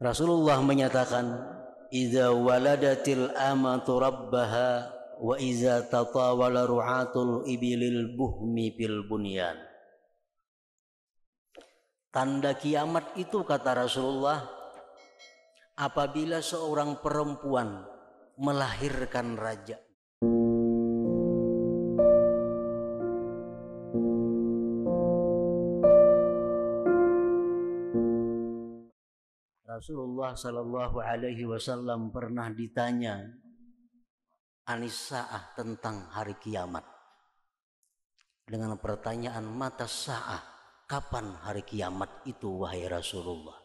Rasulullah menyatakan idza waladatil amatu rabbaha wa iza tatawala ru'atul ibilil buhmi fil bunyan. Tanda kiamat itu kata Rasulullah apabila seorang perempuan melahirkan raja Rasulullah Shallallahu Alaihi Wasallam pernah ditanya Anisaah tentang hari kiamat. Dengan pertanyaan mata sa'ah kapan hari kiamat itu wahai Rasulullah?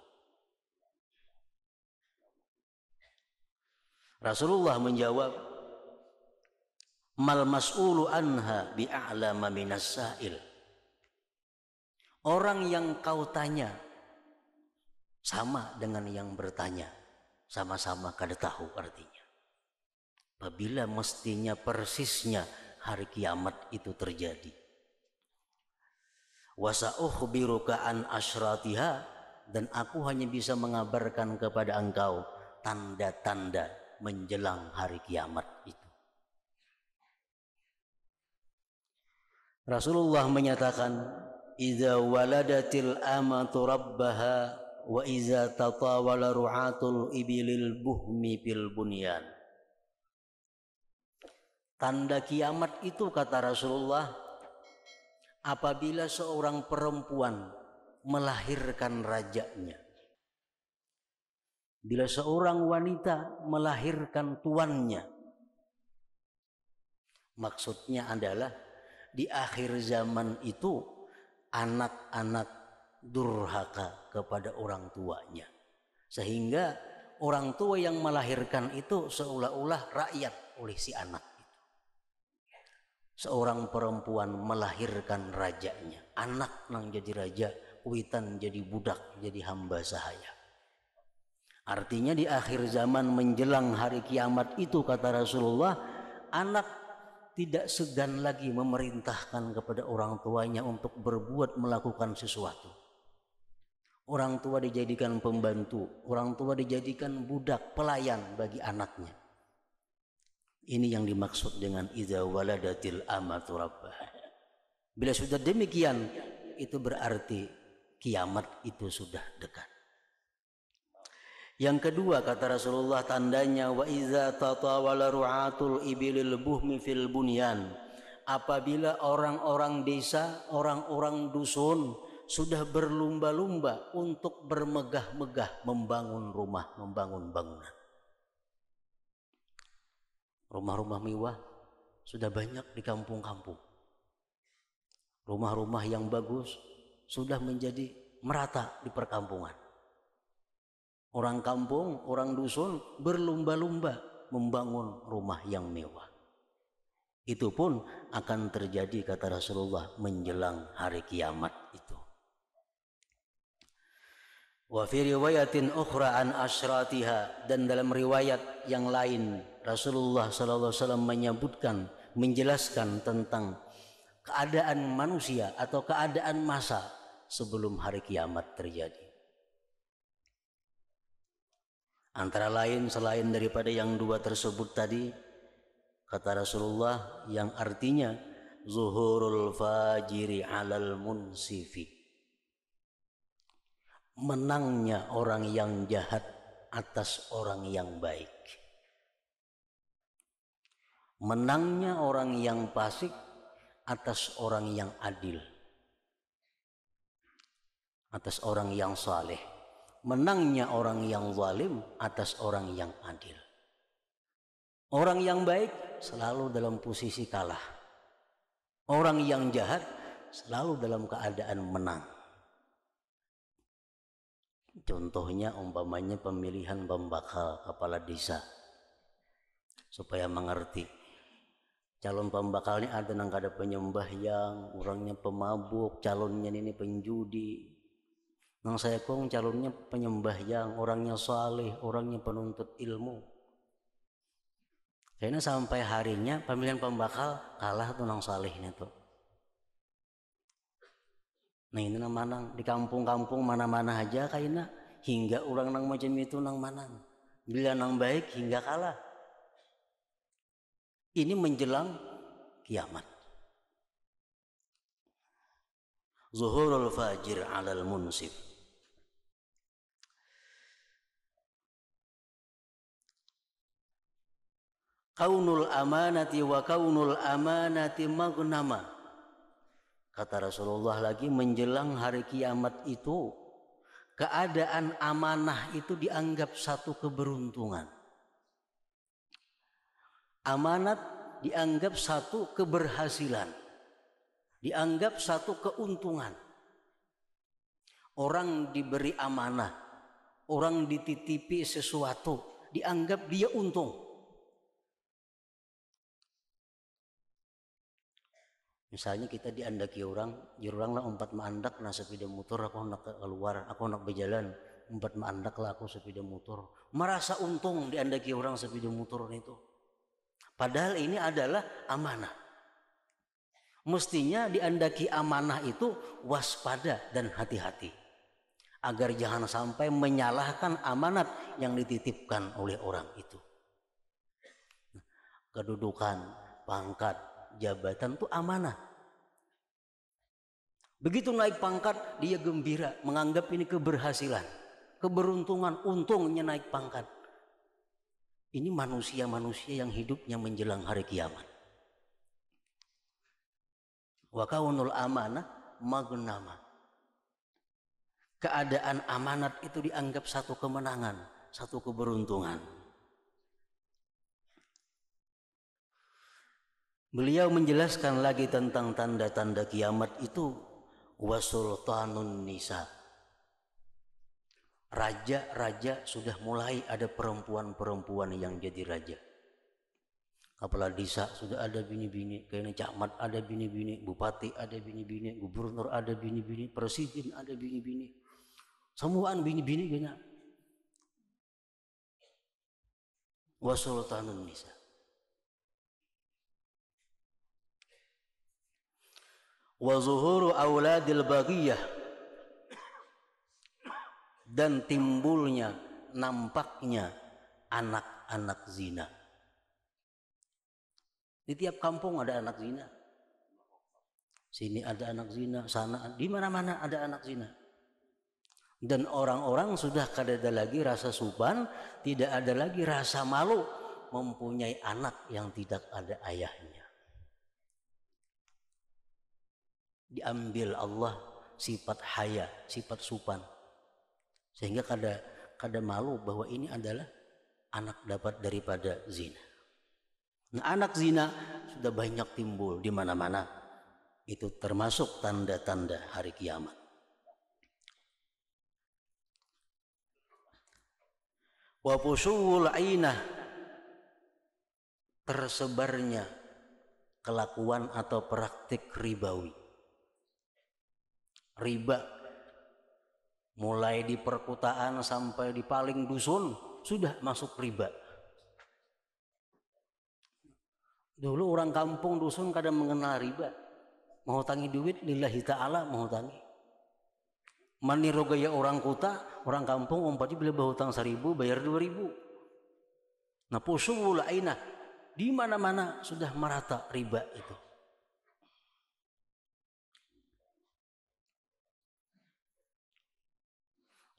Rasulullah menjawab mal mas'ulu anha bi'a'lama minas sa'il. Orang yang kau tanya sama dengan yang bertanya. Sama-sama kada tahu artinya. Apabila mestinya persisnya hari kiamat itu terjadi. An dan aku hanya bisa mengabarkan kepada engkau tanda-tanda menjelang hari kiamat itu. Rasulullah menyatakan, "Idza waladatil amatu rabbaha wa iza tatawala ru'atul ibilil buhmi fil bunyan Tanda kiamat itu kata Rasulullah apabila seorang perempuan melahirkan rajanya. Bila seorang wanita melahirkan tuannya. Maksudnya adalah di akhir zaman itu anak-anak durhaka kepada orang tuanya. Sehingga orang tua yang melahirkan itu seolah-olah rakyat oleh si anak itu. Seorang perempuan melahirkan rajanya. Anak nang jadi raja, witan jadi budak, jadi hamba sahaya. Artinya di akhir zaman menjelang hari kiamat itu kata Rasulullah, anak tidak segan lagi memerintahkan kepada orang tuanya untuk berbuat melakukan sesuatu. Orang tua dijadikan pembantu, orang tua dijadikan budak, pelayan bagi anaknya. Ini yang dimaksud dengan idza waladatil amatu rabbah. Bila sudah demikian, itu berarti kiamat itu sudah dekat. Yang kedua kata Rasulullah tandanya wa iza tatawala ru'atul ibilil buhmi fil bunyan. Apabila orang-orang desa, orang-orang dusun sudah berlumba-lumba untuk bermegah-megah membangun rumah, membangun bangunan. Rumah-rumah mewah sudah banyak di kampung-kampung. Rumah-rumah yang bagus sudah menjadi merata di perkampungan. Orang kampung, orang dusun berlumba-lumba membangun rumah yang mewah. Itu pun akan terjadi kata Rasulullah menjelang hari kiamat. Wa fi riwayatin ukhra an asyratiha dan dalam riwayat yang lain Rasulullah sallallahu alaihi wasallam menyebutkan menjelaskan tentang keadaan manusia atau keadaan masa sebelum hari kiamat terjadi. Antara lain selain daripada yang dua tersebut tadi kata Rasulullah yang artinya zuhurul fajiri alal munsifi menangnya orang yang jahat atas orang yang baik. Menangnya orang yang fasik atas orang yang adil. Atas orang yang saleh. Menangnya orang yang zalim atas orang yang adil. Orang yang baik selalu dalam posisi kalah. Orang yang jahat selalu dalam keadaan menang. Contohnya umpamanya pemilihan pembakal kepala desa. Supaya mengerti calon pembakalnya ada nang ada penyembah yang orangnya pemabuk calonnya ini penjudi. Nang saya kong calonnya penyembah yang orangnya saleh orangnya penuntut ilmu. Karena sampai harinya pemilihan pembakal kalah tuh nang salehnya tuh Nah ini mana di kampung-kampung mana-mana aja kayaknya hingga orang nang macam itu nang manan bila nang baik hingga kalah. Ini menjelang kiamat. Zuhurul fajir alal munsif. Kaunul amanati wa kaunul amanati magnama kata Rasulullah lagi menjelang hari kiamat itu keadaan amanah itu dianggap satu keberuntungan. Amanat dianggap satu keberhasilan dianggap satu keuntungan. Orang diberi amanah orang dititipi sesuatu dianggap dia untung Misalnya kita diandaki orang, jurang lah empat mandak na sepeda motor aku nak keluar, aku nak berjalan empat mandak lah aku sepeda motor. Merasa untung diandaki orang sepeda motor itu. Padahal ini adalah amanah. Mestinya diandaki amanah itu waspada dan hati-hati. Agar jangan sampai menyalahkan amanat yang dititipkan oleh orang itu. Kedudukan, pangkat, jabatan itu amanah. Begitu naik pangkat, dia gembira, menganggap ini keberhasilan, keberuntungan, untungnya naik pangkat. Ini manusia-manusia yang hidupnya menjelang hari kiamat. Wa kaunul amanah magnama. Keadaan amanat itu dianggap satu kemenangan, satu keberuntungan. Beliau menjelaskan lagi tentang tanda-tanda kiamat itu wasultanun nisa. Raja-raja sudah mulai ada perempuan-perempuan yang jadi raja. Kepala desa sudah ada bini-bini, kayaknya camat ada bini-bini, bupati ada bini-bini, gubernur ada bini-bini, presiden ada bini-bini. Semuaan bini-bini kayaknya. Wasultanun nisa. Wa zuhuru auladil bagiyah dan timbulnya nampaknya anak-anak zina. Di tiap kampung ada anak zina. Sini ada anak zina, sana di mana-mana ada anak zina. Dan orang-orang sudah kada ada lagi rasa supan, tidak ada lagi rasa malu mempunyai anak yang tidak ada ayahnya. Diambil Allah sifat haya, sifat supan. Sehingga kada kada malu bahwa ini adalah anak dapat daripada zina. Nah, anak zina sudah banyak timbul di mana-mana. Itu termasuk tanda-tanda hari kiamat. Wa fusul ainah tersebarnya kelakuan atau praktik ribawi riba. Mulai di perkutaan sampai di paling dusun sudah masuk riba. Dulu orang kampung dusun kadang mengenal riba. Mau tangi duit lillahi ta'ala mau tangi maniru gaya orang kota orang kampung umpati bila berhutang seribu bayar dua ribu. Nah pusul aina. Di mana-mana sudah merata riba itu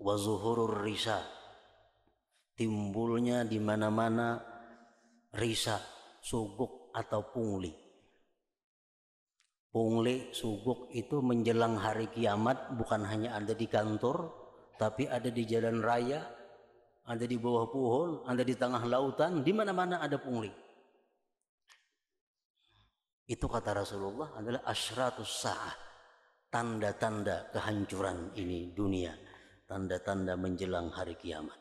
wa zuhurur risa. Timbulnya di mana-mana risa suguk atau pungli. Pungli suguk itu menjelang hari kiamat bukan hanya ada di kantor tapi ada di jalan raya ada di bawah pohon ada di tengah lautan di mana-mana ada pungli. Itu kata Rasulullah adalah asyratus sa'ah tanda-tanda kehancuran ini dunia tanda-tanda menjelang hari kiamat.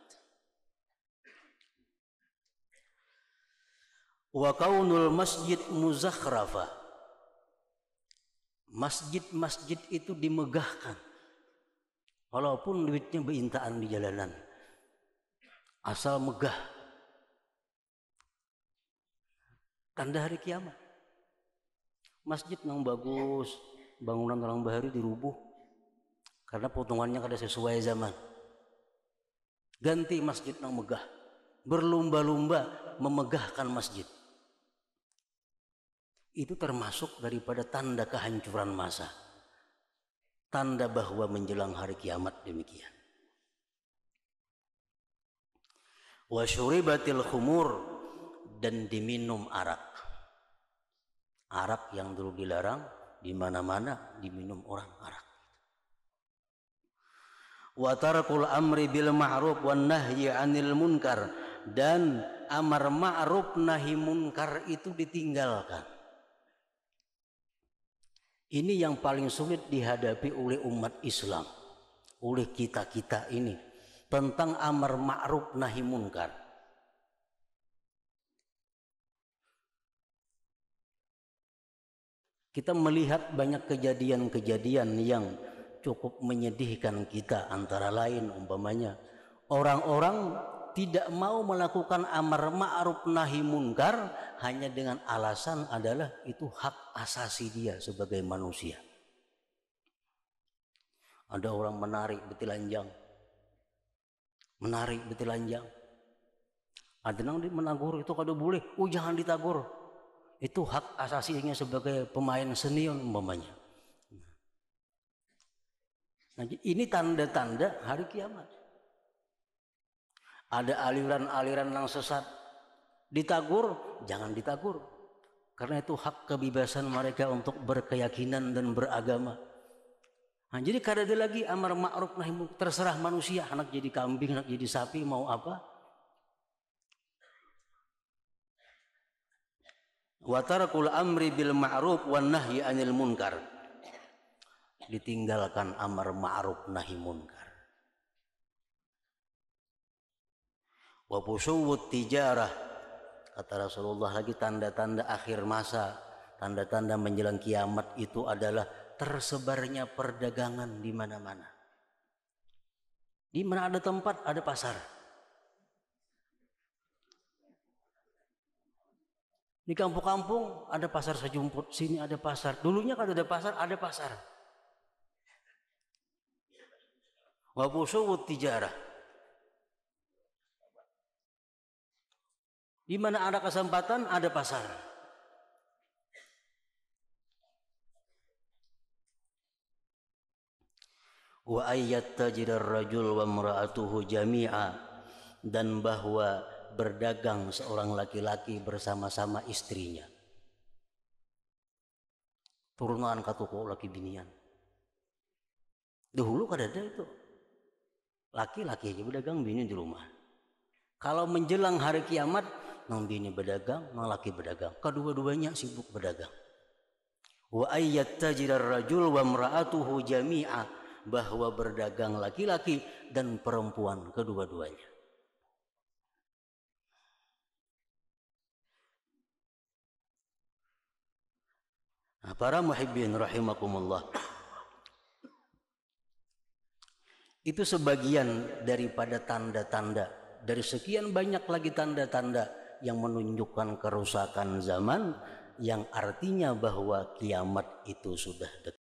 Wa kaunul masjid muzakhrafa. Masjid-masjid itu dimegahkan. Walaupun duitnya berintaan di jalanan. Asal megah. Tanda hari kiamat. Masjid yang bagus, bangunan orang baru dirubuh, karena potongannya kada sesuai zaman. Ganti masjid nang megah. Berlumba-lumba memegahkan masjid. Itu termasuk daripada tanda kehancuran masa. Tanda bahwa menjelang hari kiamat demikian. Wa syuribatil khumur dan diminum arak. Arak yang dulu dilarang di mana-mana diminum orang arak wa tarakul amri bil ma'ruf wan nahyi 'anil munkar dan amar ma'ruf nahi munkar itu ditinggalkan. Ini yang paling sulit dihadapi oleh umat Islam, oleh kita-kita ini tentang amar ma'ruf nahi munkar. Kita melihat banyak kejadian-kejadian yang cukup menyedihkan kita antara lain umpamanya orang-orang tidak mau melakukan amar ma'ruf nahi munkar hanya dengan alasan adalah itu hak asasi dia sebagai manusia. Ada orang menarik betilanjang. Menarik betilanjang. Ada yang menagur itu kada boleh. Oh jangan ditagur. Itu hak asasinya sebagai pemain senior umpamanya. Nah, ini tanda-tanda hari kiamat. Ada aliran-aliran yang sesat. Ditagur, jangan ditagur. Karena itu hak kebebasan mereka untuk berkeyakinan dan beragama. Nah, jadi kada ada lagi amar ma'ruf nahi terserah manusia, anak jadi kambing, anak jadi sapi, mau apa? Wa tarakul amri bil ma'ruf wan nahyi anil munkar ditinggalkan amar ma'ruf nahi munkar wa tijarah kata Rasulullah lagi tanda-tanda akhir masa tanda-tanda menjelang kiamat itu adalah tersebarnya perdagangan di mana-mana di mana ada tempat ada pasar Di kampung-kampung ada pasar sejumput, sini ada pasar. Dulunya kan ada pasar, ada pasar. Wa busawut tijarah. Di mana ada kesempatan, ada pasar. Wa ayyat tajidar rajul wa mra'atuhu jami'a dan bahwa berdagang seorang laki-laki bersama-sama istrinya. Turunan katuko laki binian. Dahulu kada ada itu. Laki-laki aja berdagang, bini di rumah. Kalau menjelang hari kiamat, nang bini berdagang, nang laki berdagang. Kedua-duanya sibuk berdagang. Wa ayyat tajirar rajul wa mra'atuhu jami'a bahwa berdagang laki-laki dan perempuan kedua-duanya. Nah, para muhibbin rahimakumullah. Itu sebagian daripada tanda-tanda dari sekian banyak lagi tanda-tanda yang menunjukkan kerusakan zaman yang artinya bahwa kiamat itu sudah dekat.